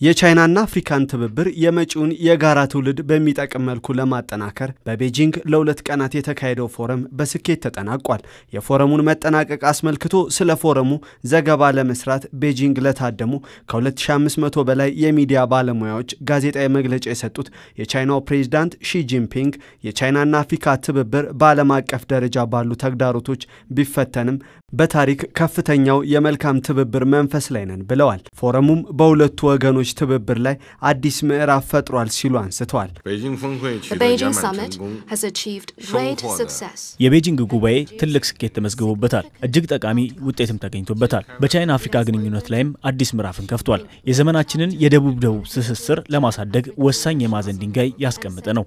የቻይናና አፍሪካን ትብብር የመጪውን የጋራ ትውልድ በሚጠቅም መልኩ ለማጠናከር በቤጂንግ ለሁለት ቀናት የተካሄደው ፎረም በስኬት ተጠናቋል። የፎረሙን መጠናቀቅ አስመልክቶ ስለ ፎረሙ ዘገባ ለመስራት ቤጂንግ ለታደሙ ከ2500 በላይ የሚዲያ ባለሙያዎች ጋዜጣዊ መግለጫ የሰጡት የቻይናው ፕሬዚዳንት ሺ ጂንፒንግ የቻይናና አፍሪካ ትብብር በዓለም አቀፍ ደረጃ ባሉ ተግዳሮቶች ቢፈተንም በታሪክ ከፍተኛው የመልካም ትብብር መንፈስ ላይ ነን ብለዋል። ፎረሙም በሁለቱ ወገኖች ትብብር ላይ አዲስ ምዕራፍ ፈጥሯል ሲሉ አንስተዋል። የቤጂንግ ጉባኤ ትልቅ ስኬት ተመዝግቦበታል። እጅግ ጠቃሚ ውጤትም ተገኝቶበታል። በቻይና አፍሪካ ግንኙነት ላይም አዲስ ምዕራፍን ከፍቷል። የዘመናችንን የደቡብ ደቡብ ትስስር ለማሳደግ ወሳኝ የማዕዘን ድንጋይ ያስቀምጠ ነው።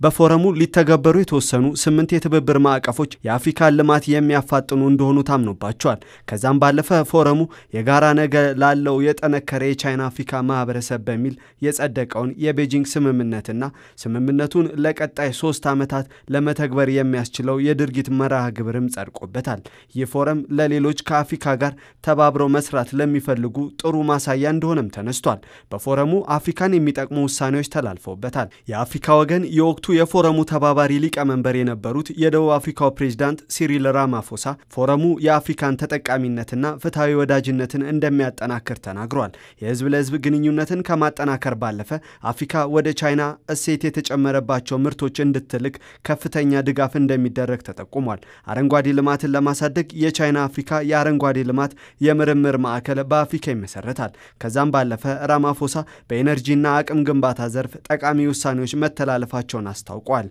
በፎረሙ ሊተገበሩ የተወሰኑ ስምንት የትብብር ማዕቀፎች የአፍሪካን ልማት የሚያፋጥኑ እንደሆኑ ታምኖባቸዋል። ከዛም ባለፈ ፎረሙ የጋራ ነገ ላለው የጠነከረ የቻይና አፍሪካ ማህበረሰብ በሚል የጸደቀውን የቤጂንግ ስምምነትና ስምምነቱን ለቀጣይ ሶስት ዓመታት ለመተግበር የሚያስችለው የድርጊት መርሃ ግብርም ጸድቆበታል። ይህ ፎረም ለሌሎች ከአፍሪካ ጋር ተባብረው መስራት ለሚፈልጉ ጥሩ ማሳያ እንደሆነም ተነስቷል። በፎረሙ አፍሪካን የሚጠቅሙ ውሳኔዎች ተላልፈውበታል። የአፍሪካ ወገን የወቅቱ የፎረሙ ተባባሪ ሊቀመንበር የነበሩት የደቡብ አፍሪካው ፕሬዝዳንት ሲሪል ራማፎሳ ፎረሙ የአፍሪካን ተጠቃሚነትና ፍትሐዊ ወዳጅነትን እንደሚያጠናክር ተናግሯል። የህዝብ ለህዝብ ግንኙነትን ከማጠናከር ባለፈ አፍሪካ ወደ ቻይና እሴት የተጨመረባቸው ምርቶች እንድትልክ ከፍተኛ ድጋፍ እንደሚደረግ ተጠቁሟል። አረንጓዴ ልማትን ለማሳደግ የቻይና አፍሪካ የአረንጓዴ ልማት የምርምር ማዕከል በአፍሪካ ይመሰረታል። ከዛም ባለፈ ራማፎሳ በኤነርጂና አቅም ግንባታ ዘርፍ ጠቃሚ ውሳኔዎች መተላለፋቸውን አስታውቋል።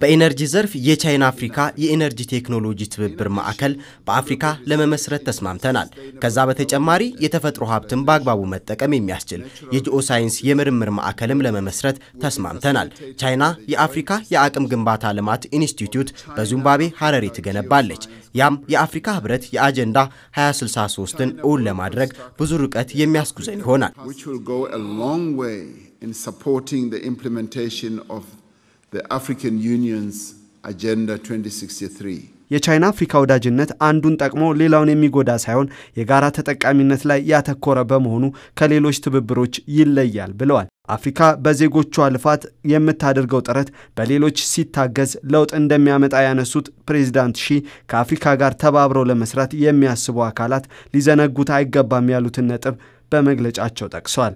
በኢነርጂ ዘርፍ የቻይና አፍሪካ የኢነርጂ ቴክኖሎጂ ትብብር ማዕከል በአፍሪካ ለመመስረት ተስማምተናል። ከዛ በተጨማሪ የተፈጥሮ ሀብትን በአግባቡ መጠቀም የሚያስችል የጂኦ ሳይንስ የምርምር ማዕከልም ለመመስረት ተስማምተናል። ቻይና የአፍሪካ የአቅም ግንባታ ልማት ኢንስቲትዩት በዚምባብዌ ሀራሬ ትገነባለች። ያም የአፍሪካ ህብረት የአጀንዳ 2063ን እውን ለማድረግ ብዙ ርቀት የሚያስጉዘን ይሆናል። in supporting the implementation of the African Union's Agenda 2063. የቻይና አፍሪካ ወዳጅነት አንዱን ጠቅሞ ሌላውን የሚጎዳ ሳይሆን የጋራ ተጠቃሚነት ላይ ያተኮረ በመሆኑ ከሌሎች ትብብሮች ይለያል ብለዋል። አፍሪካ በዜጎቿ ልፋት የምታደርገው ጥረት በሌሎች ሲታገዝ ለውጥ እንደሚያመጣ ያነሱት ፕሬዚዳንት ሺ ከአፍሪካ ጋር ተባብረው ለመስራት የሚያስቡ አካላት ሊዘነጉት አይገባም ያሉትን ነጥብ በመግለጫቸው ጠቅሷል።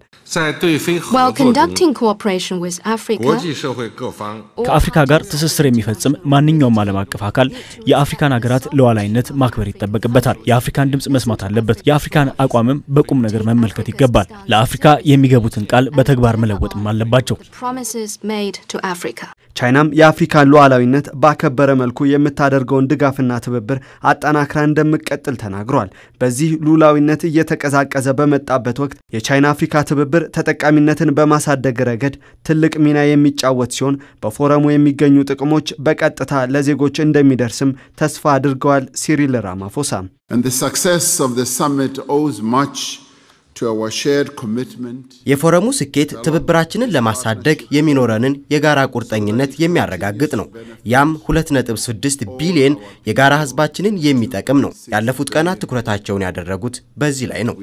ከአፍሪካ ጋር ትስስር የሚፈጽም ማንኛውም ዓለም አቀፍ አካል የአፍሪካን ሀገራት ሉዓላዊነት ማክበር ይጠበቅበታል። የአፍሪካን ድምፅ መስማት አለበት። የአፍሪካን አቋምም በቁም ነገር መመልከት ይገባል። ለአፍሪካ የሚገቡትን ቃል በተግባር መለወጥም አለባቸው። ቻይናም የአፍሪካን ሉዓላዊነት ባከበረ መልኩ የምታደርገውን ድጋፍና ትብብር አጠናክራ እንደምትቀጥል ተናግሯል። በዚህ ሉዓላዊነት እየተቀዛቀዘ በመጣበት ወቅት የቻይና አፍሪካ ትብብር ተጠቃሚነትን በማሳደግ ረገድ ትልቅ ሚና የሚጫወት ሲሆን በፎረሙ የሚገኙ ጥቅሞች በቀጥታ ለዜጎች እንደሚደርስም ተስፋ አድርገዋል። ሲሪል ራማፎሳ የፎረሙ ስኬት ትብብራችንን ለማሳደግ የሚኖረንን የጋራ ቁርጠኝነት የሚያረጋግጥ ነው። ያም 2.6 ቢሊዮን የጋራ ሕዝባችንን የሚጠቅም ነው። ያለፉት ቀናት ትኩረታቸውን ያደረጉት በዚህ ላይ ነው።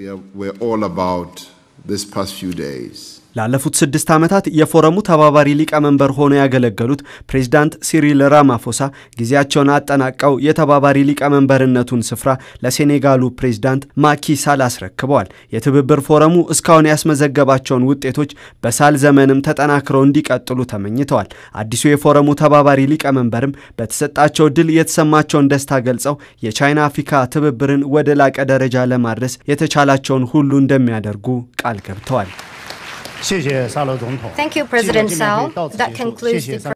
ላለፉት ስድስት ዓመታት የፎረሙ ተባባሪ ሊቀመንበር ሆነው ያገለገሉት ፕሬዚዳንት ሲሪል ራማፎሳ ጊዜያቸውን አጠናቀው የተባባሪ ሊቀመንበርነቱን ስፍራ ለሴኔጋሉ ፕሬዚዳንት ማኪ ሳል አስረክበዋል። የትብብር ፎረሙ እስካሁን ያስመዘገባቸውን ውጤቶች በሳል ዘመንም ተጠናክረው እንዲቀጥሉ ተመኝተዋል። አዲሱ የፎረሙ ተባባሪ ሊቀመንበርም በተሰጣቸው ድል የተሰማቸውን ደስታ ገልጸው የቻይና አፍሪካ ትብብርን ወደ ላቀ ደረጃ ለማድረስ የተቻላቸውን ሁሉ እንደሚያደርጉ ቃል ገብተዋል። 谢谢萨勒总统。Thank you, President Sal. That concludes the